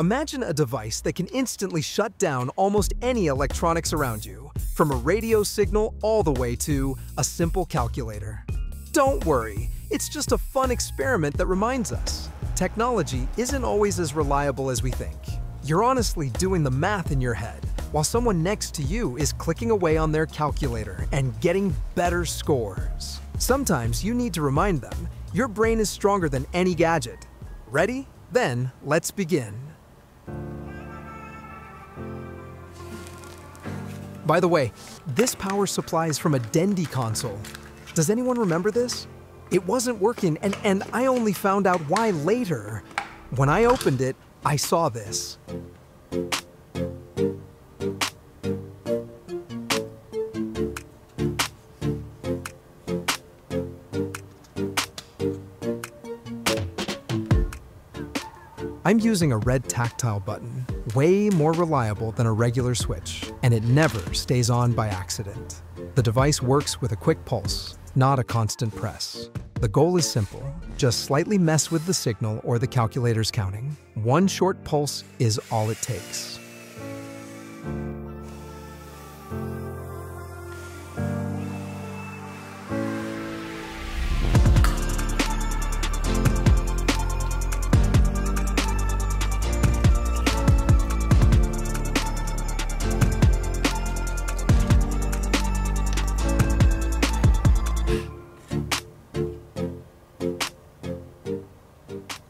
Imagine a device that can instantly shut down almost any electronics around you, from a radio signal all the way to a simple calculator. Don't worry, it's just a fun experiment that reminds us technology isn't always as reliable as we think. You're honestly doing the math in your head, while someone next to you is clicking away on their calculator and getting better scores. Sometimes you need to remind them your brain is stronger than any gadget. Ready? Then let's begin. By the way, this power supply is from a Dendy console. Does anyone remember this? It wasn't working, and, and I only found out why later. When I opened it, I saw this. I'm using a red tactile button, way more reliable than a regular switch, and it never stays on by accident. The device works with a quick pulse, not a constant press. The goal is simple, just slightly mess with the signal or the calculator's counting. One short pulse is all it takes.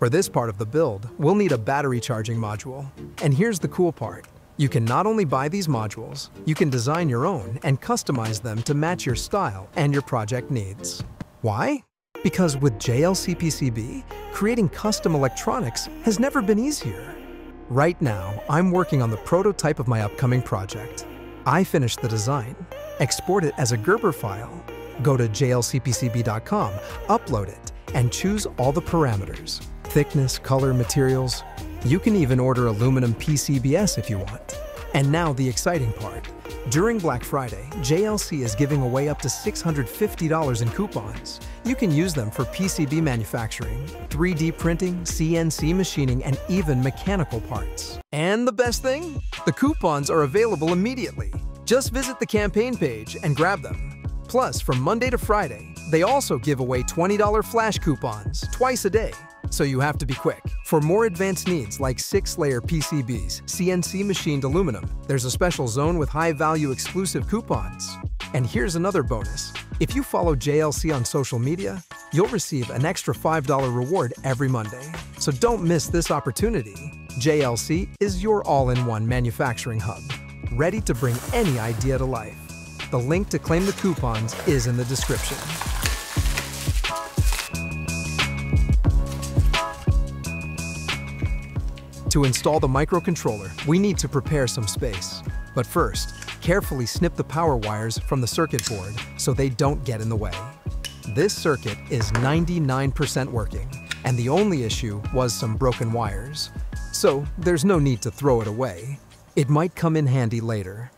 For this part of the build, we'll need a battery charging module. And here's the cool part. You can not only buy these modules, you can design your own and customize them to match your style and your project needs. Why? Because with JLCPCB, creating custom electronics has never been easier. Right now, I'm working on the prototype of my upcoming project. I finish the design, export it as a Gerber file, go to jlcpcb.com, upload it, and choose all the parameters thickness, color, materials. You can even order aluminum PCBS if you want. And now the exciting part. During Black Friday, JLC is giving away up to $650 in coupons. You can use them for PCB manufacturing, 3D printing, CNC machining, and even mechanical parts. And the best thing? The coupons are available immediately. Just visit the campaign page and grab them. Plus, from Monday to Friday, they also give away $20 flash coupons twice a day so you have to be quick. For more advanced needs like 6-layer PCBs, CNC machined aluminum, there's a special zone with high-value exclusive coupons. And here's another bonus. If you follow JLC on social media, you'll receive an extra $5 reward every Monday. So don't miss this opportunity. JLC is your all-in-one manufacturing hub, ready to bring any idea to life. The link to claim the coupons is in the description. To install the microcontroller, we need to prepare some space. But first, carefully snip the power wires from the circuit board so they don't get in the way. This circuit is 99% working, and the only issue was some broken wires. So there's no need to throw it away. It might come in handy later.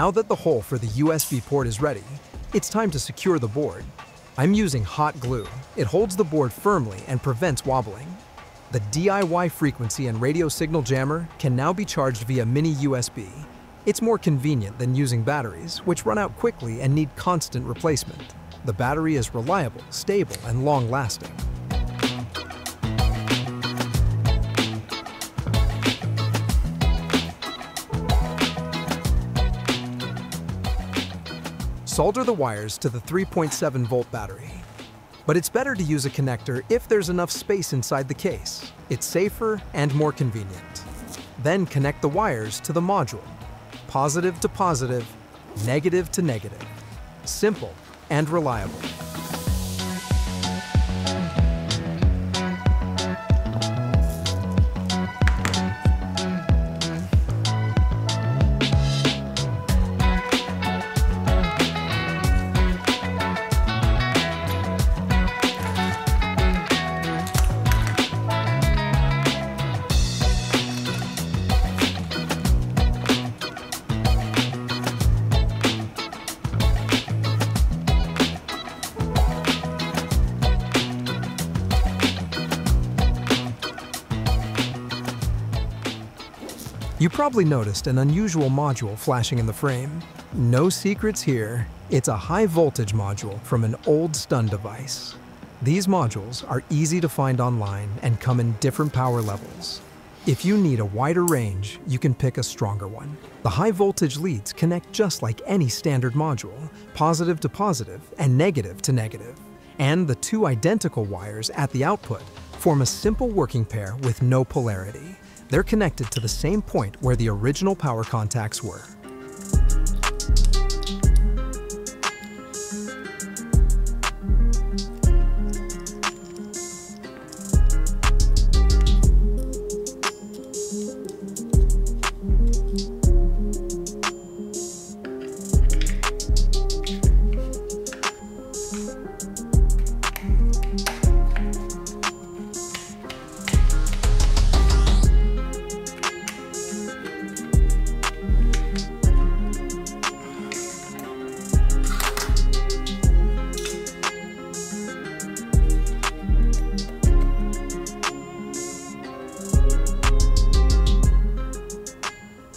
Now that the hole for the USB port is ready, it's time to secure the board. I'm using hot glue. It holds the board firmly and prevents wobbling. The DIY frequency and radio signal jammer can now be charged via mini USB. It's more convenient than using batteries, which run out quickly and need constant replacement. The battery is reliable, stable, and long-lasting. Solder the wires to the 3.7 volt battery. But it's better to use a connector if there's enough space inside the case. It's safer and more convenient. Then connect the wires to the module. Positive to positive, negative to negative. Simple and reliable. You probably noticed an unusual module flashing in the frame. No secrets here. It's a high voltage module from an old stun device. These modules are easy to find online and come in different power levels. If you need a wider range, you can pick a stronger one. The high voltage leads connect just like any standard module, positive to positive and negative to negative. And the two identical wires at the output form a simple working pair with no polarity. They're connected to the same point where the original power contacts were.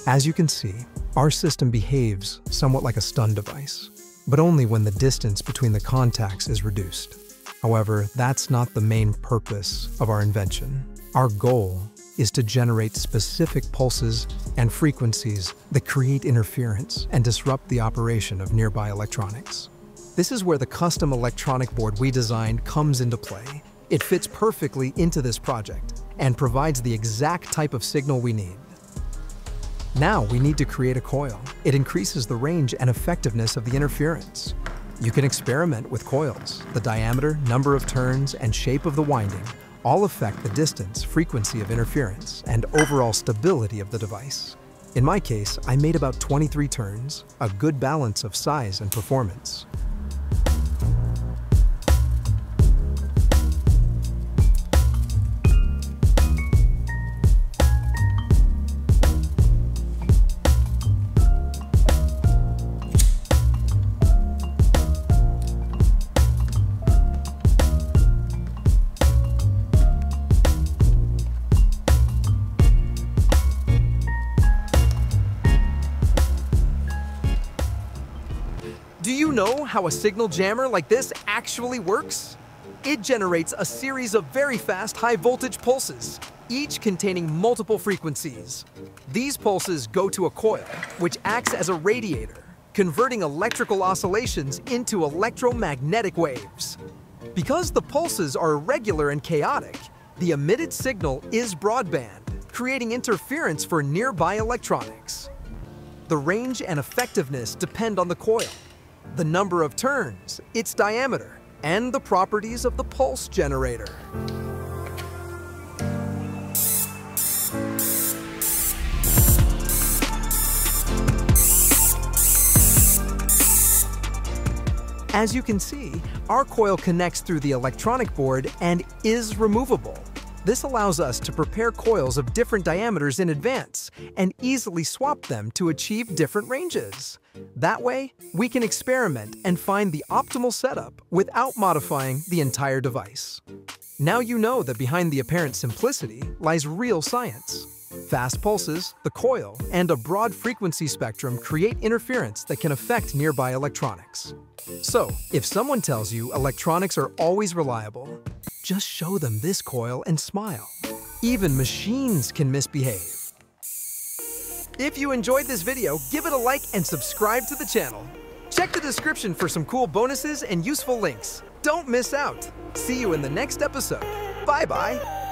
As you can see, our system behaves somewhat like a stun device, but only when the distance between the contacts is reduced. However, that's not the main purpose of our invention. Our goal is to generate specific pulses and frequencies that create interference and disrupt the operation of nearby electronics. This is where the custom electronic board we designed comes into play. It fits perfectly into this project and provides the exact type of signal we need. Now we need to create a coil. It increases the range and effectiveness of the interference. You can experiment with coils. The diameter, number of turns, and shape of the winding all affect the distance, frequency of interference, and overall stability of the device. In my case, I made about 23 turns, a good balance of size and performance. How a signal jammer like this actually works? It generates a series of very fast high voltage pulses, each containing multiple frequencies. These pulses go to a coil, which acts as a radiator, converting electrical oscillations into electromagnetic waves. Because the pulses are irregular and chaotic, the emitted signal is broadband, creating interference for nearby electronics. The range and effectiveness depend on the coil, the number of turns, its diameter, and the properties of the pulse generator. As you can see, our coil connects through the electronic board and is removable. This allows us to prepare coils of different diameters in advance and easily swap them to achieve different ranges. That way, we can experiment and find the optimal setup without modifying the entire device. Now you know that behind the apparent simplicity lies real science. Fast pulses, the coil, and a broad frequency spectrum create interference that can affect nearby electronics. So, if someone tells you electronics are always reliable, just show them this coil and smile. Even machines can misbehave. If you enjoyed this video, give it a like and subscribe to the channel. Check the description for some cool bonuses and useful links. Don't miss out. See you in the next episode. Bye-bye.